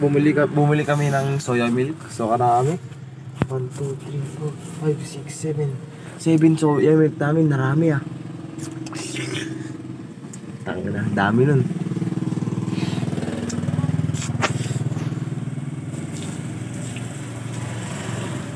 bumili, ka, bumili kami ng soya milk. So, karami. 1, 2, 3, 4, 5, 6, 7. 7 soya milk namin. Narami ah. Tangin na. Dami nun.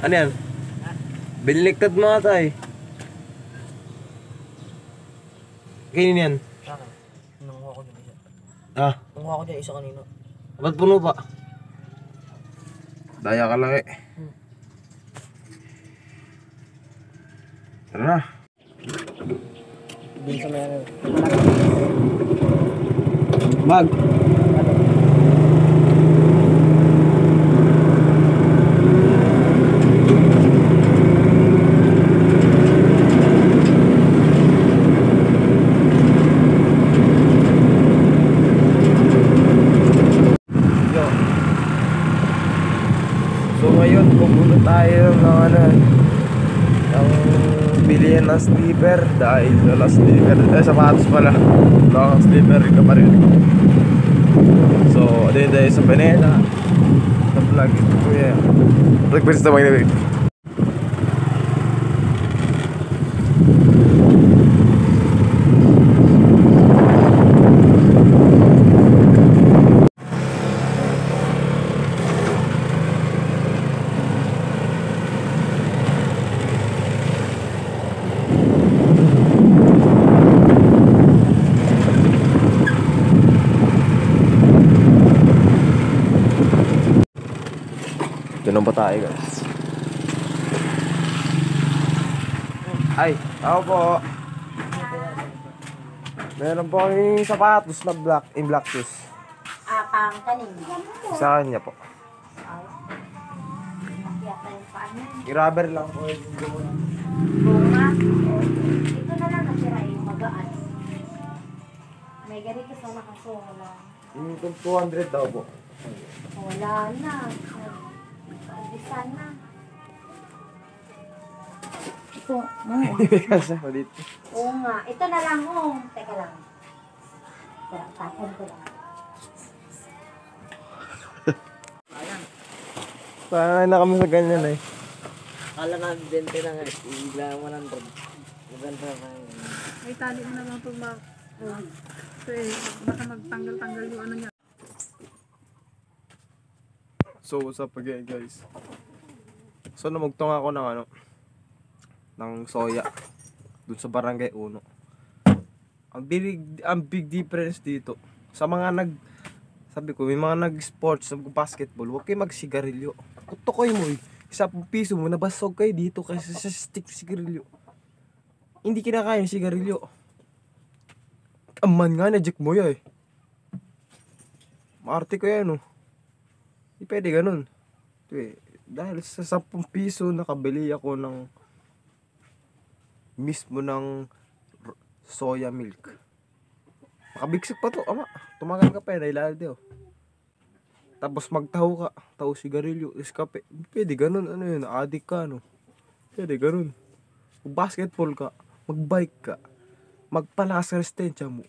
Ano yan? Biniliktad mo ata eh. Kainin yan. Akin. Nanguha ko dyan isa. Ah, Nanguha ko dyan isa kanina. Ba't puno pa? Daya ka lang eh. Tara na. Din sa may ano. Mag. Yo. So ngayon, pupunta tayo ng ano, ng bilihan ng sleeper dahil wala sleeper, eh sapatos pala. Wala kang sleeper, ikaw pa rin. So, din tayo sa Pineda. Sa vlog, kuya. Vlog pa sa mga Ganun pa tayo guys. Ay, ako po. Meron po kami sapatos na black, in black shoes. Ah, pang kanin. Sa kanya po. I-rubber lang po. Bunga. Ito na lang natira yung magaan. May ganito sa nakasola. Yung 200 daw po. Wala na. Pag-isa na. Ito. Mm. Kasi dito. Oo nga. Ito na lang. Oh. Teka lang. Teka, tapon ko lang. Saan na kami sa ganyan eh. Kala na 20 na nga. Bigla 100. Maganda na. May tali mo naman pag mag... Oh. So eh, baka magtanggal-tanggal yung ano niya. So, what's up again guys? So, namugtong ako ng ano, ng soya dun sa barangay Uno. Ang big, ang big difference dito, sa mga nag, sabi ko, may mga nag-sports, nag-basketball, huwag kayo magsigarilyo. Kuto kayo mo eh. Isa pong piso mo, nabasog kayo dito kasi sa stick sigarilyo. Hindi kinakain yung sigarilyo. Aman nga, na-jack mo yun eh. Maarte ko yan oh. Hindi pwede ganun. Ito eh, dahil sa 10 piso nakabili ako ng mismo ng soya milk. Makabigsik pa to, ama. Tumagal ka pa yun, dahil oh. Tapos magtaho ka, taho sigarilyo, iskape. Pwede ganun, ano yun, addict ka, no? Pwede ganun. Kung basketball ka, magbike ka, magpalakas ka resistensya mo.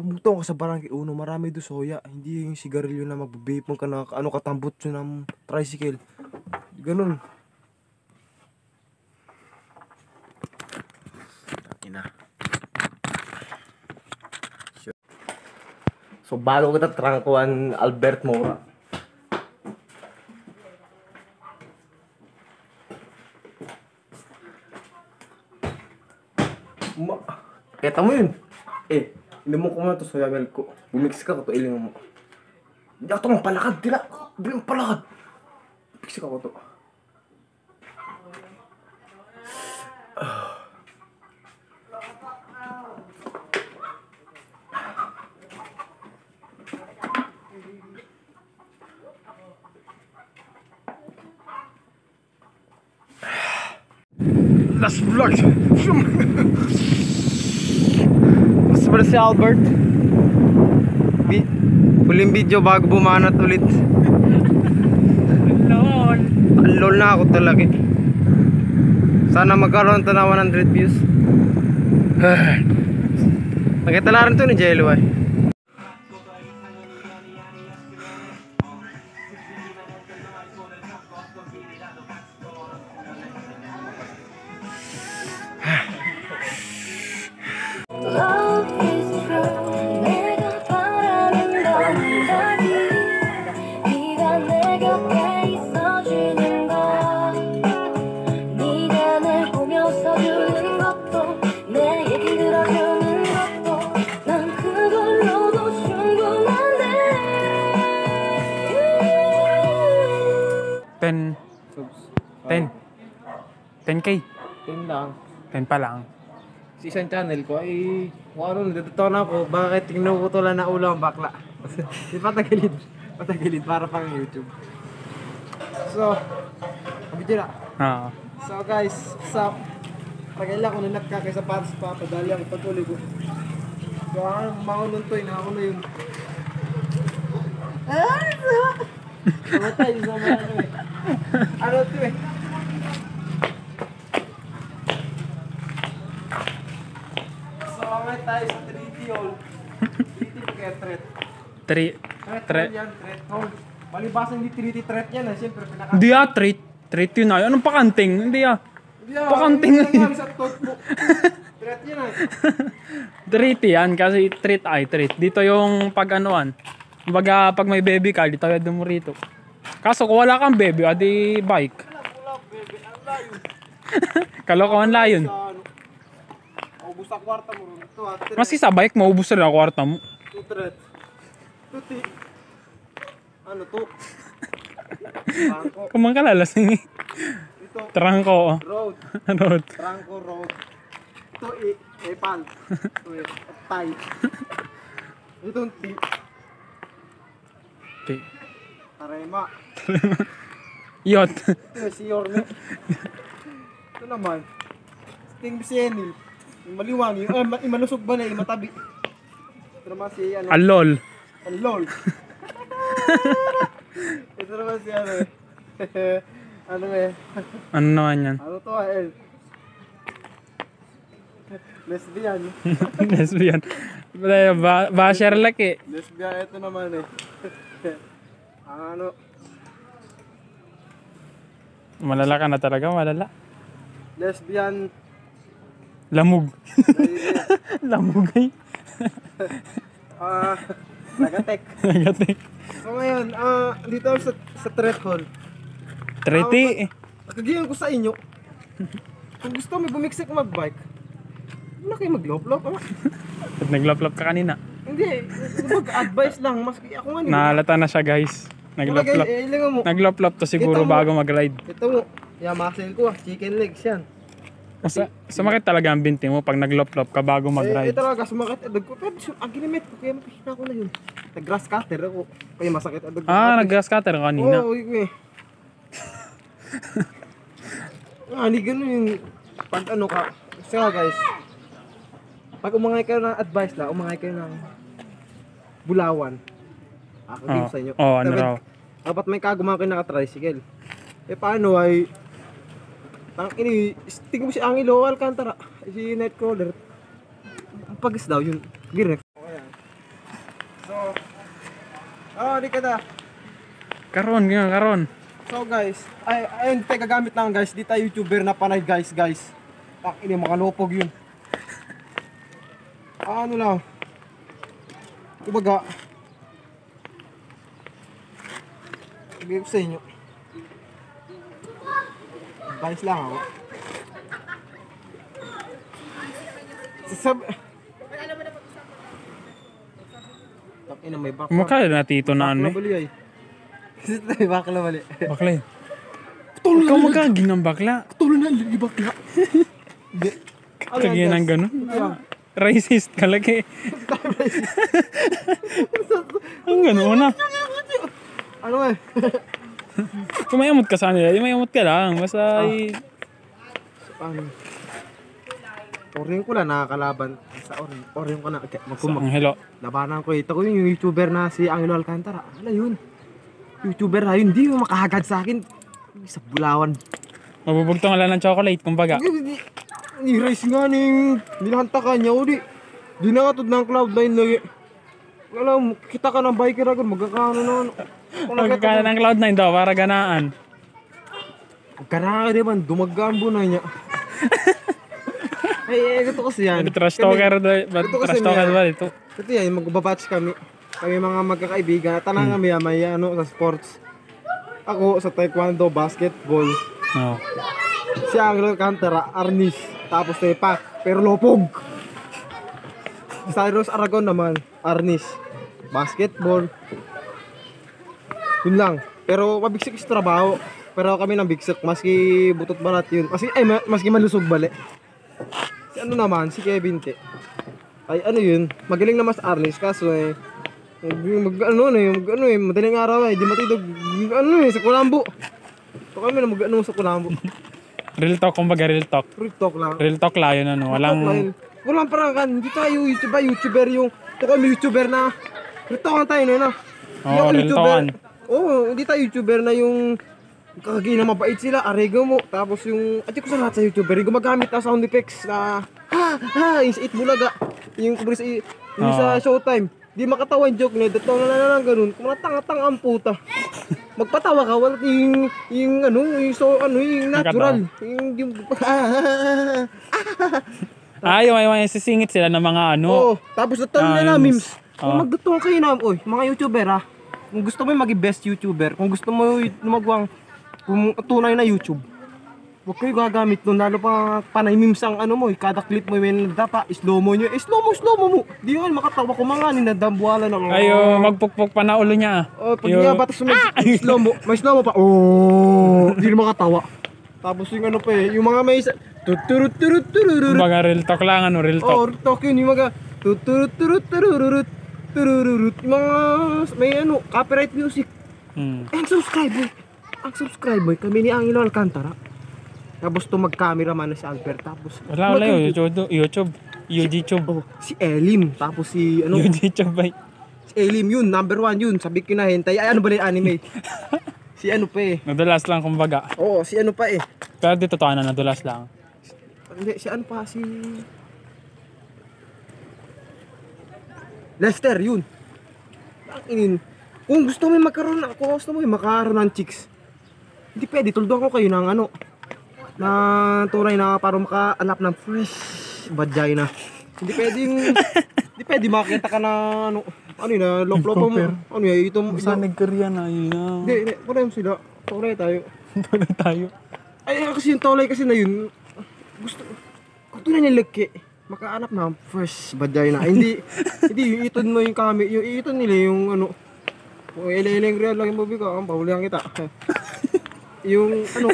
Pumutong ka sa barangay uno, marami do soya. Hindi yung sigarilyo na magbabape mo ka na ano katambot yun ng tricycle. Ganun. Ina. So bago kita trangkuan Albert Mora. Ma, keta mo yun. Eh, inom ko muna to soya milk ko. Bumix ka ko to iling mo. Hindi ako to palakad, tila. Hindi mo palakad. Bumix ka ko to. Last vlog. Pala si Albert. Bi huling video bago bumanat ulit. Lol! Alol na ako talaga. Sana magkaroon to na 100 views. Nakita lang rin to ni Jello eh. 10k. Yun lang. 10 pa lang. Sa isang channel ko ay kung ano, natutuwa na ako, bakit tinuputulan na ulo ang bakla. Di patagilid. Patagilid para pang YouTube. So, video na. Oo. So guys, sa pagkaila ko nanap ka kaysa para sa papa dali ang patuloy ko. So ako mga nuntoy na ako na yun. Ay! Mamatay sa mga ano eh. Ano to eh? So sa 3D hole. 3D kaya threat. 3. Threat Threat. threat. Malibasan di 3D threat yan ah. Siyempre pinaka... Hindi ah, treat. Treat yun ah. Anong pakanting? Hindi ah. Hindi ah, Pakanting hindi na yun. sa totoo. Threat yan ah. Treat yan kasi treat ay treat. Dito yung pag-anuan. Kumbaga pag may baby ka, dito tayo mo rito. Kaso kung wala kang baby, adi bike. Wala. Ang layo. Kalokohan la yun. Sa ano. Sa kwarta mo ron. Ito threat. Maski sa bike, maubos rin ang kwarta mo. Two threat. Tuti. Ano to? Trangko. Kumang ka lalasing eh. Ito. Trangko. oh. Road. Road. Trangko road. Ito i. Epal. Ito eh. Tay. Ito ang T. Okay. Tarema. Yot. Ito si Yorme. Ito naman. Sting Bisenil. Yung maliwang. Yung, ah, ma- malusog ba na yung matabi. Ito naman si ano. Alol. Ang lol. Ito naman si ano eh. ano eh. Ano naman yan? Ano to ah eh. Lesbian. Lesbian. Ba, ba, basher like eh. Lesbian ito naman eh. Ang ano. Malala ka na talaga, malala. Lesbian. Lamog. Lamog ay. Ah, nagatek. Nagatik. So ngayon, ah, dito ako sa, sa threat hall. Triti. Kagayan ko sa inyo. Kung gusto mo bumiksik magbike, wala kayo mag-lop-lop. Ah. At nagloplop ka kanina. Hindi, mag-advise lang. Mas ako nga nila. Nahalata na siya guys. Nagloplop. Eh, ilangan mo. Nagloplop to siguro mo. bago mag-ride. Ito mo, yung muscle ko ah, chicken legs yan. Masa, sumakit talaga ang binti mo pag nagloplop ka bago Eh, eh mag-ride. talaga, sumakit adag ko. Pero ang ginimit ko, kaya mapahina ko na yun. Nag-grass cutter ako. Kaya masakit adag ko. Ah, nag-gas cutter ka kanina. Oo, oh, eh. ah, hindi ganun yung pag ano ka. Kasi nga guys, pag umangay kayo ng advice lang, umangay kayo ng bulawan. Ako Oo. din sa inyo. Oo, ano Dapat- raw. Dapat may kagumang kayo naka-tricycle. Eh paano ay Tang ini, tingin mo si Angelo Alcantara, si Nightcrawler. Ang pagis daw yun. Girek. So, oh, di ka na. Karon, nga karon. So guys, ay ayun tayo gagamit lang guys. Di tayo YouTuber na panay guys, guys. Tak ini mga lopog yun. Ano lang. Kumbaga. Sabihin ko sa inyo. Advice lang ako. Sasab... Tak ina may bakla. Kumakaya na tito na ano. Bakla bali ay. Kasi tayo bakla bali. Bakla eh. Ikaw magaging ng bakla. Tulo na, lagi bakla. Hindi. Ano Kagyan ng ganun. Ano? Racist ka lagi. Ang ganun na. Ano eh? Kung mayamot ka sa nila, di mayamot ka lang. Basta ay... Ano? Orin ko lang nakakalaban sa orin. Orin ko na. Okay, magkumag. Hello. Labanan ko ito ko yung YouTuber na si Angelo Alcantara. Ano yun? YouTuber na yun. Di mo makahagad sa akin. Sa Bulawan. Mabubugtong lang ng chocolate, kumbaga. Ni-race nga ning nilahanta ka niya. O di. Na nga to ng Cloud9 lagi. Alam, kita ka ng biker agad. Magkakaano na ano. Magkakana ng Cloud9 daw para ganaan. Karaka di man, dumagaan na niya. Ay, eh, ito kasi yan. Trash talker ba? Ito kasi Trash talker ba ito? Ito yan, magbabatch kami. Kami mga magkakaibigan. Tanang kami ah, may ano, sa sports. Ako sa taekwondo, basketball. Oo. Si Angelo Alcantara, Arnis. Tapos Tepak, pero lopog. Cyrus Aragon naman, Arnis. Basketball. Yun lang. Pero mabigsik sa trabaho. pero kami ng bigsik. Maski butot barat yun. Maski, ay, ma- maski malusog bali. Si ano naman, si Kevin Te. Ay, ano yun, magaling na mas Arnis, kaso eh, mag, ano na eh, mag, ano eh, madaling araw eh, di matidog, ano eh, sa Kulambo. So kami na mag, ano sa Kulambo. Real talk, kumbaga real talk. Free talk lang. Real talk lang yun ano. Walang, Walang, walang parangan. Hindi tayo YouTube, ba, YouTuber yung, ito kami YouTuber na, free talk tayo na na. Hindi Oo, real talkan. Oo, hindi tayo YouTuber na yung kakagi na mabait sila, arego mo. Tapos yung, at yung sa lahat sa YouTuber, yung gumagamit na sound effects na, ha, ha, yung sa 8 bulaga. Yung, kumbaga sa, yung sa Showtime. Di makatawa yung joke na, dito na na lang ganun. Mga tanga-tanga ang puta. Magpatawa ka, wala yung, yung ano, yung so, ano, yung natural. Yung, yung, ay, ay, ay, sisingit sila ng mga ano. Oo, tapos Ah, na yung- memes. Kung ah. magdutong kayo na, oy, mga YouTuber ha. Kung gusto mo maging best YouTuber, kung gusto mo lumagwang kung tunay na YouTube, huwag kayo gagamit nun, lalo pa panay memes ang ano mo, eh, kada clip mo yung dapa, slow mo nyo, eh slow mo, slow mo mo. Di yun, makatawa ko mga ninadambuhala ng Ayo, magpukpuk pa na ulo niya. Oh, pag Yo. niya batas may slow mo, may slow mo pa. Oh, di na makatawa. Tapos yung ano pa eh, yung mga may isa, tuturut turut tururut. Kumbaga real talk lang ano, real talk. Oh, talk yun, yung mga tuturut turut tururut tururut. Yung mga may ano, copyright music. Hmm. And subscribe boy. Ang subscribe boy, kami ni Angelo Alcantara. Tapos to mag-camera man na si Albert. Tapos Wala, wala yun. YouTube. YouTube. YouTube. Oh, si Elim. Tapos si ano, YouTube ba? si Elim yun, number one yun. Sabi ko na hintay. Ay, ano ba yung anime? si ano pa eh. Nadulas lang kumbaga. Oo, si ano pa eh. Pero dito to na nadulas lang. Hindi, si ano pa, si... Lester, yun. Ang inin. Kung gusto mo yung magkaroon, kung gusto mo yung magkaroon ng chicks, hindi pwede, tulduan ko kayo ng ano, na tunay na para makaanap ng fresh vagina. Hindi pwede yung, hindi pwede makita ka na, ano, ano yun, na lop-lopo mo. Ano yun, ito, ito, nag-Korea na yun na. hindi, hindi, wala yung sila. Tunay tayo. Tuloy tayo. Ay, kasi yung tolay kasi na yun, gusto, kung tunay nilagki, makaanap na fresh vagina. Ay, hindi, hindi, yung iton mo yung kami, yung iton nila yung ano, kung ilailing real lang yung babi ko, ang pahulihan kita. yung ano,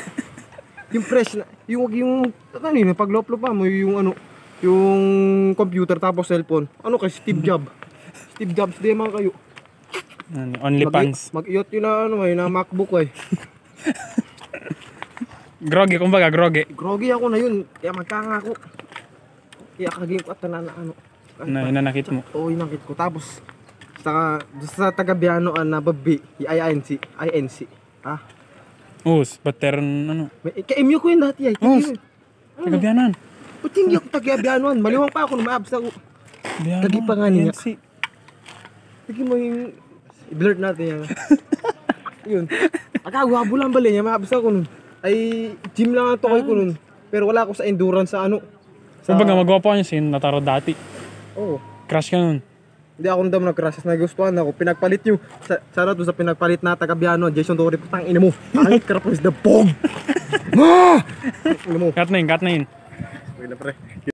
yung fresh na, yung, yung, ano yun, pagloplop pa mo, yung ano, yung computer tapos cellphone. Ano kay Steve Jobs? Steve Jobs, di man kayo. Ano, OnlyFans. Mag-iyot yun na, ano, eh, na MacBook, eh. Groggy, kumbaga, groggy. Groggy ako na yun, kaya magkangako. Kaya kaging ko at na ano. Na inanakit mo. Oo, inangkit ko. Tapos, sa, sa taga-Bianoan na babi, yung INC, INC. Ah, Us, bater, ano. ka-MU ko yun dati ay. Oh, Yun. Tagabyanan. Ba't hindi ako taga-Bianoan? Maliwang pa ako, maabs ako. Biyanan. Kagi pa nga niya. Sige mo yung, i-blurt natin yan. yun. Akagwabo lang bali niya, maabs ako nun. Ay, gym lang ito ko nun. Pero wala ako sa endurance sa ano. Sa, Kumbaga, magwapo niya sin nataro dati. Oo. Crush ka nun. Hindi ako nandam nag-crashes, nagustuhan ako. Pinagpalit nyo. Sa, sana doon sa pinagpalit na taga-Biano, Jason Torre, putang ina mo. Ang karapos the pog! Ah! Mo. Cut na yun, cut na yun. Na pre.